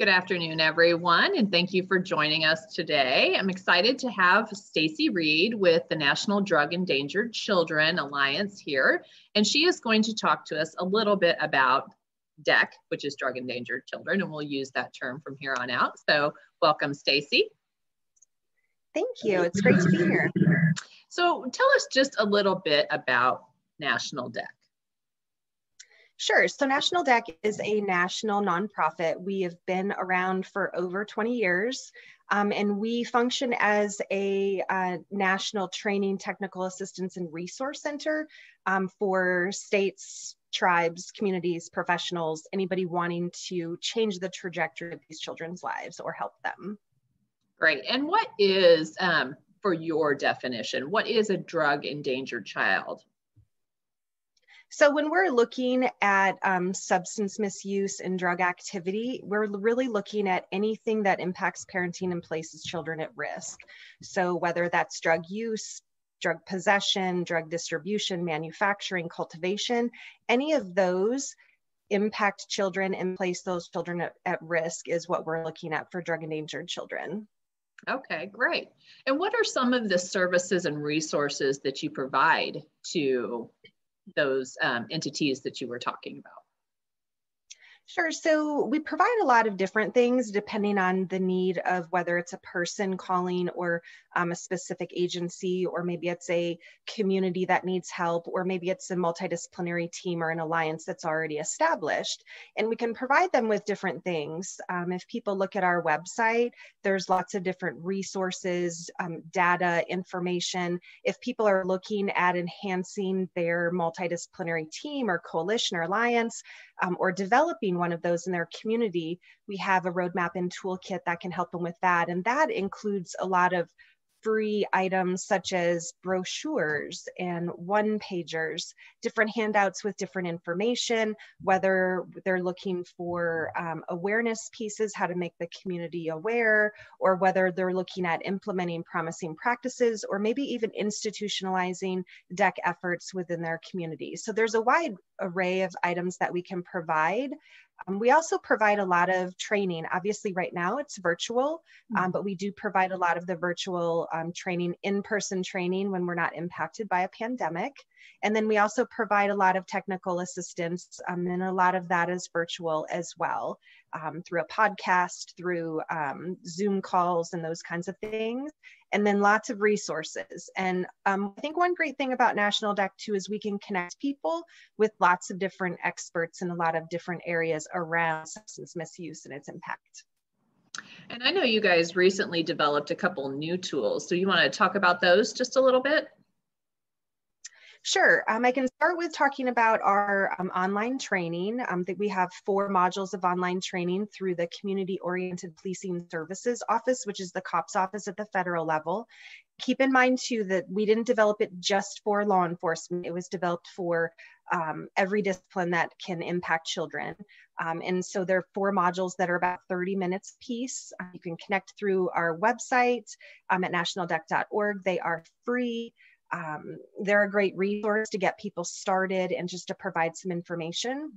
Good afternoon, everyone, and thank you for joining us today. I'm excited to have Stacee Read with the National Drug Endangered Children Alliance here, and she is going to talk to us a little bit about DEC, which is Drug Endangered Children, and we'll use that term from here on out. So welcome, Stacee. Thank you. It's great to be here. So tell us just a little bit about National DEC. Sure. So National DEC is a national nonprofit. We have been around for over 20 years, um, and we function as a uh, national training, technical assistance, and resource center um, for states, tribes, communities, professionals, anybody wanting to change the trajectory of these children's lives or help them. Great. And what is, um, for your definition, what is a drug endangered child? So when we're looking at um, substance misuse and drug activity, we're really looking at anything that impacts parenting and places children at risk. So whether that's drug use, drug possession, drug distribution, manufacturing, cultivation, any of those impact children and place those children at, at risk is what we're looking at for drug endangered children. Okay, great. And what are some of the services and resources that you provide to those um, entities that you were talking about? Sure. So we provide a lot of different things depending on the need of whether it's a person calling or um, a specific agency, or maybe it's a community that needs help, or maybe it's a multidisciplinary team or an alliance that's already established. And we can provide them with different things. Um, if people look at our website, there's lots of different resources, um, data, information. If people are looking at enhancing their multidisciplinary team or coalition or alliance, um, or developing one of those in their community, we have a roadmap and toolkit that can help them with that. And that includes a lot of free items such as brochures and one pagers, different handouts with different information, whether they're looking for um, awareness pieces, how to make the community aware, or whether they're looking at implementing promising practices, or maybe even institutionalizing DEC efforts within their community. So there's a wide array of items that we can provide um, we also provide a lot of training. Obviously, right now it's virtual, um, mm-hmm. but we do provide a lot of the virtual um, training, in person training when we're not impacted by a pandemic. And then we also provide a lot of technical assistance, um, and a lot of that is virtual as well um, through a podcast, through um, Zoom calls, and those kinds of things. And then lots of resources. And um, I think one great thing about National DEC too is we can connect people with lots of different experts in a lot of different areas around substance misuse and its impact. And I know you guys recently developed a couple new tools. So you want to talk about those just a little bit? Sure. Um, I can start with talking about our um, online training. Um, that we have four modules of online training through the Community Oriented Policing Services Office, which is the COPS office at the federal level. Keep in mind too that we didn't develop it just for law enforcement. It was developed for um, every discipline that can impact children. Um, and so there are four modules that are about 30 minutes piece. You can connect through our website um, at nationaldec.org. They are free um, they're a great resource to get people started and just to provide some information.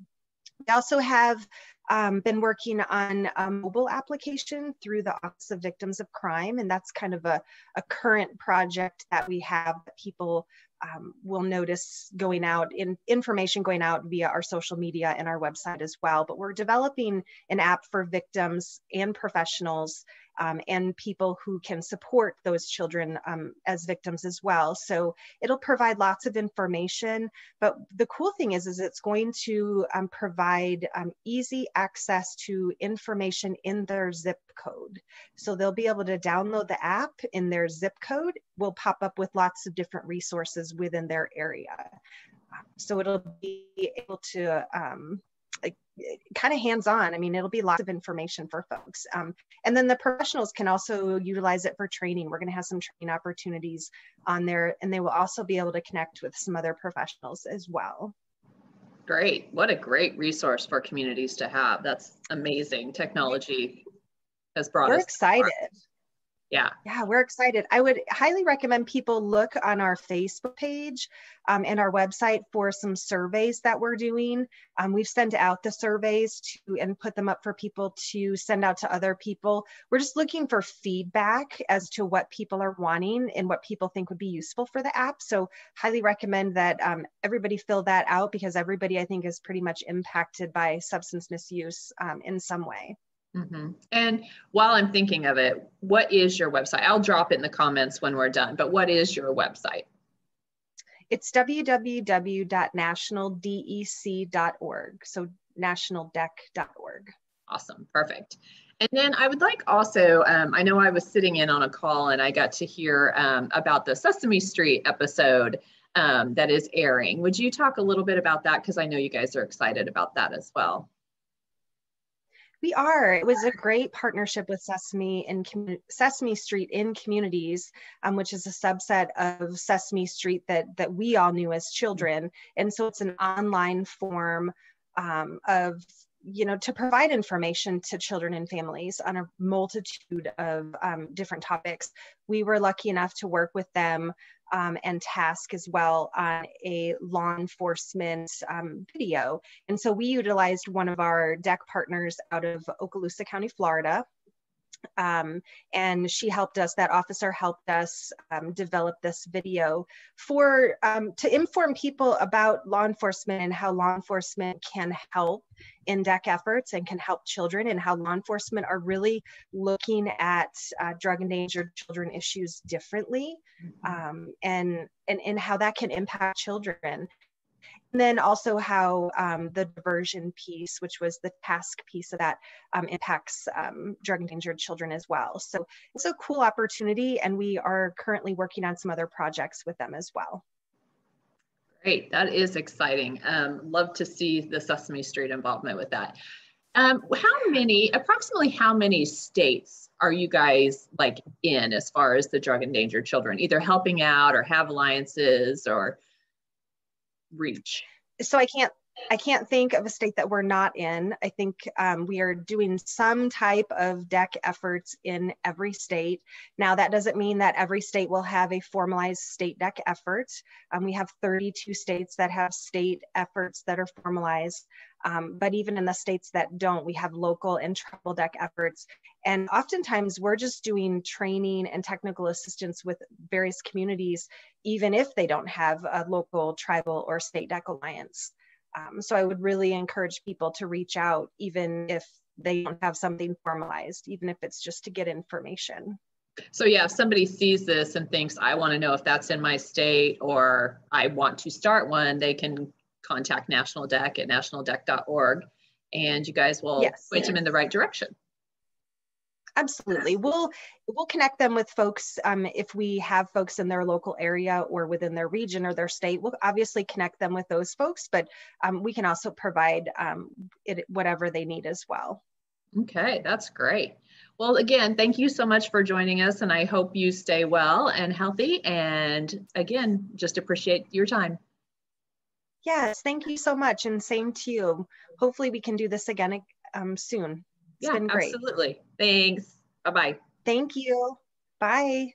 We also have um, been working on a mobile application through the Office of Victims of Crime, and that's kind of a, a current project that we have that people um, will notice going out in information going out via our social media and our website as well. But we're developing an app for victims and professionals um, and people who can support those children um, as victims as well. So it'll provide lots of information. But the cool thing is, is it's going to um, provide um, easy access to information in their zip code. So they'll be able to download the app in their zip code. Will pop up with lots of different resources within their area. So it'll be able to um, kind of hands-on. I mean, it'll be lots of information for folks. Um, and then the professionals can also utilize it for training. We're going to have some training opportunities on there, and they will also be able to connect with some other professionals as well. Great. What a great resource for communities to have. That's amazing. Technology has brought We're us. excited. Yeah. Yeah we're excited. I would highly recommend people look on our facebook page um, and our website for some surveys that we're doing. Um, we've sent out the surveys to and put them up for people to send out to other people. We're just looking for feedback as to what people are wanting and what people think would be useful for the app. So highly recommend that um, everybody fill that out because everybody i think is pretty much impacted by substance misuse um, in some way Mm-hmm. And while I'm thinking of it, what is your website? I'll drop it in the comments when we're done, but what is your website? It's www.nationaldec.org. So nationaldec.org. Awesome. Perfect. And then I would like also, um, I know I was sitting in on a call and I got to hear um, about the Sesame Street episode um, that is airing. Would you talk a little bit about that? Because I know you guys are excited about that as well. We are. It was a great partnership with Sesame and Sesame Street in Communities, um, which is a subset of Sesame Street that that we all knew as children. And so it's an online form um, of you know to provide information to children and families on a multitude of um, different topics we were lucky enough to work with them um, and task as well on a law enforcement um, video. And so we utilized one of our DEC partners out of Okaloosa County, Florida, um, and she helped us that officer helped us um, develop this video for um, to inform people about law enforcement and how law enforcement can help in DEC efforts and can help children and how law enforcement are really looking at uh, drug endangered children issues differently mm-hmm. um, and, and and how that can impact children then also how um, the diversion piece, which was the task piece of that, um, impacts um, drug endangered children as well. So it's a cool opportunity, and we are currently working on some other projects with them as well. Great, that is exciting. Um, love to see the Sesame Street involvement with that. Um, how many, approximately how many states are you guys like in as far as the drug endangered children, either helping out or have alliances or reach? So I can't I can't think of a state that we're not in. I think um, we are doing some type of DEC efforts in every state. Now, that doesn't mean that every state will have a formalized state DEC effort. Um, we have 32 states that have state efforts that are formalized. Um, but even in the states that don't, we have local and tribal DEC efforts. And oftentimes we're just doing training and technical assistance with various communities, even if they don't have a local, tribal, or state DEC alliance. Um, so I would really encourage people to reach out, even if they don't have something formalized, even if it's just to get information. So yeah, if somebody sees this and thinks, I want to know if that's in my state or I want to start one, they can contact National DEC at nationaldec.org and you guys will yes. point them in the right direction. Absolutely. We'll we'll connect them with folks um, if we have folks in their local area or within their region or their state. We'll obviously connect them with those folks, but um, we can also provide um, it, whatever they need as well. Okay, that's great. Well, again, thank you so much for joining us, and I hope you stay well and healthy. And again, just appreciate your time. Yes, thank you so much, and same to you. Hopefully, we can do this again um, soon. Yeah, been great. Absolutely. Thanks. Bye bye. Thank you. Bye.